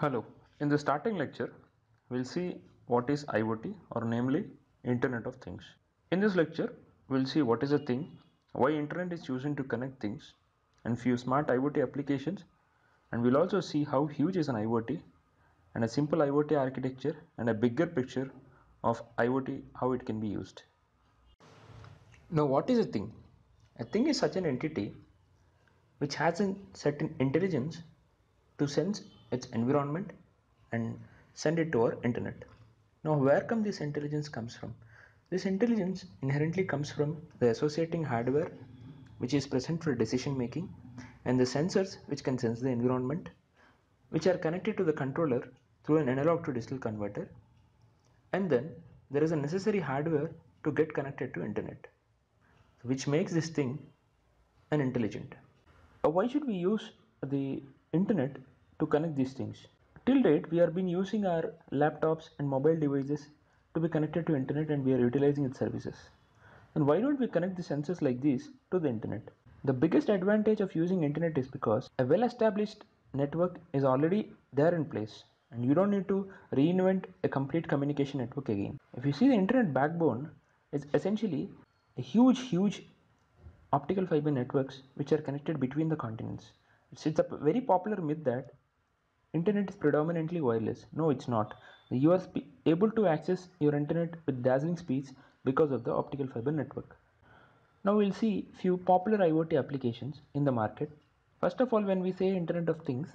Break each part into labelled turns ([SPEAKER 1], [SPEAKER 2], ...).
[SPEAKER 1] Hello, in the starting lecture, we'll see what is IoT or namely Internet of Things. In this lecture, we'll see what is a thing, why Internet is chosen to connect things, and few smart IoT applications, and we'll also see how huge is an IoT and a simple IoT architecture and a bigger picture of IoT, how it can be used. Now, what is a thing? A thing is such an entity which has a certain intelligence to sense its environment and send it to our internet. Now, where come this intelligence comes from? This intelligence inherently comes from the associating hardware which is present for decision making and the sensors which can sense the environment which are connected to the controller through an analog to digital converter and then there is a necessary hardware to get connected to internet which makes this thing an intelligent. Why should we use the internet to connect these things? Till date, we have been using our laptops and mobile devices to be connected to internet and we are utilizing its services. And why don't we connect the sensors like these to the internet? The biggest advantage of using internet is because a well-established network is already there in place and you don't need to reinvent a complete communication network again. If you see the internet backbone is essentially a huge huge optical fiber networks which are connected between the continents. It's, it's a very popular myth that internet is predominantly wireless. No, it's not. You are able to access your internet with dazzling speeds because of the optical fiber network. Now we'll see few popular IoT applications in the market. First of all, when we say Internet of Things,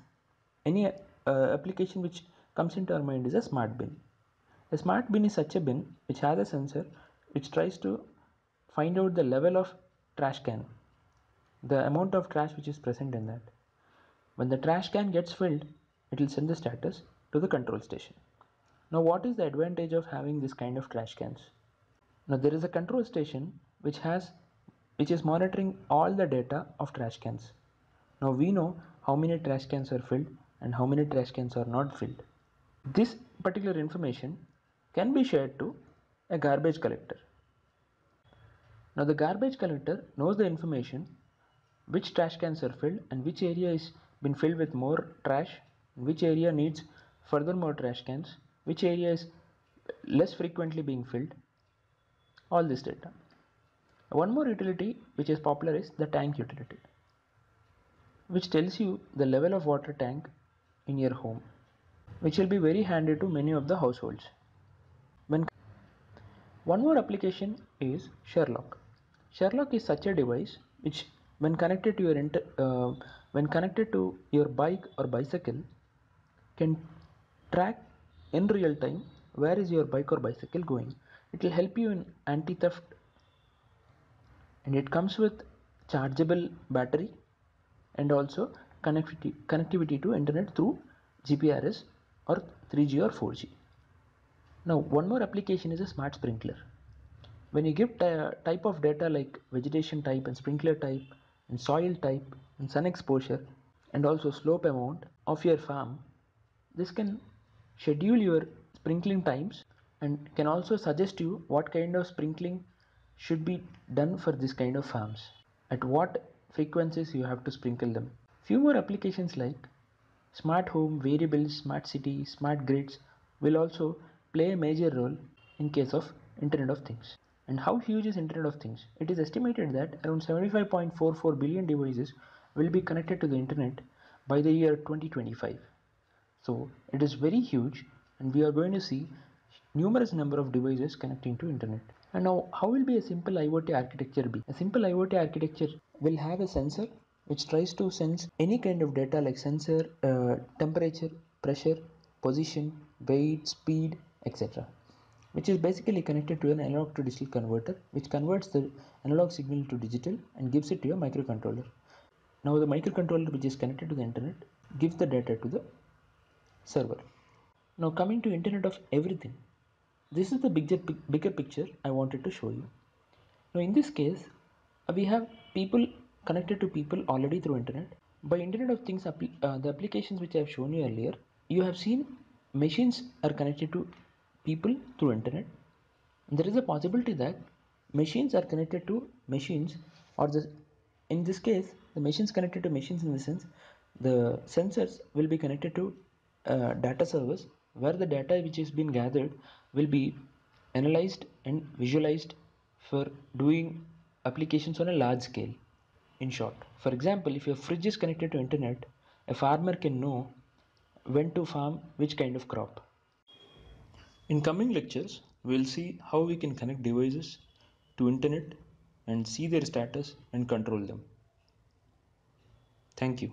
[SPEAKER 1] any uh, application which comes into our mind is a smart bin. A smart bin is such a bin which has a sensor which tries to find out the level of trash can, the amount of trash which is present in that. When the trash can gets filled, it will send the status to the control station. Now what is the advantage of having this kind of trash cans? Now there is a control station which has which is monitoring all the data of trash cans. Now we know how many trash cans are filled and how many trash cans are not filled. This particular information can be shared to a garbage collector. Now the garbage collector knows the information which trash cans are filled and which area is been filled with more trash, which area needs further more trash cans, which area is less frequently being filled, all this data. One more utility which is popular is the tank utility, which tells you the level of water tank in your home, which will be very handy to many of the households. When one more application is Sherlock. Sherlock is such a device which when connected to your uh, when connected to your bike or bicycle can track in real time where is your bike or bicycle going. It will help you in anti-theft. And it comes with chargeable battery and also connectivity connectivity to internet through GPRS or 3G or 4G now one more application is a smart sprinkler. When you give type of data like vegetation type and sprinkler type and soil type and sun exposure and also slope amount of your farm this can schedule your sprinkling times and can also suggest you what kind of sprinkling should be done for this kind of farms at what frequencies you have to sprinkle them few more applications like smart home variables smart city smart grids will also play a major role in case of internet of things and how huge is Internet of Things? It is estimated that around 75.44 billion devices will be connected to the internet by the year 2025. So it is very huge and we are going to see numerous number of devices connecting to internet. And now how will be a simple IoT architecture be? A simple IoT architecture will have a sensor which tries to sense any kind of data like sensor, uh, temperature, pressure, position, weight, speed, etc which is basically connected to an analog to digital converter which converts the analog signal to digital and gives it to your microcontroller. Now the microcontroller which is connected to the internet gives the data to the server. Now coming to internet of everything. This is the bigger, bigger picture I wanted to show you. Now in this case we have people connected to people already through internet. By internet of things uh, the applications which I have shown you earlier you have seen machines are connected to people through internet there is a possibility that machines are connected to machines or the in this case the machines connected to machines in the sense the sensors will be connected to uh, data service where the data which has been gathered will be analyzed and visualized for doing applications on a large scale. In short, for example, if your fridge is connected to internet, a farmer can know when to farm which kind of crop. In coming lectures, we will see how we can connect devices to internet and see their status and control them. Thank you.